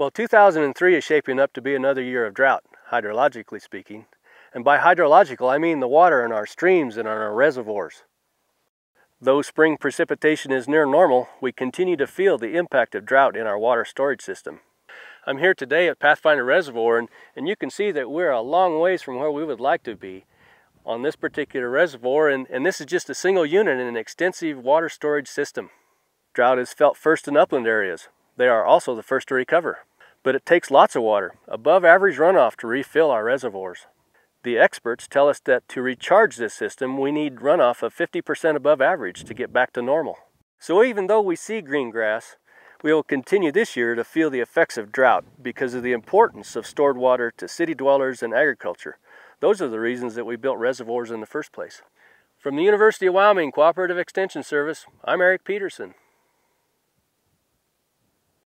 Well, 2003 is shaping up to be another year of drought, hydrologically speaking. And by hydrological, I mean the water in our streams and in our reservoirs. Though spring precipitation is near normal, we continue to feel the impact of drought in our water storage system. I'm here today at Pathfinder Reservoir and, and you can see that we're a long ways from where we would like to be on this particular reservoir and, and this is just a single unit in an extensive water storage system. Drought is felt first in upland areas. They are also the first to recover. But it takes lots of water, above average runoff to refill our reservoirs. The experts tell us that to recharge this system, we need runoff of 50% above average to get back to normal. So even though we see green grass, we will continue this year to feel the effects of drought because of the importance of stored water to city dwellers and agriculture. Those are the reasons that we built reservoirs in the first place. From the University of Wyoming Cooperative Extension Service, I'm Eric Peterson.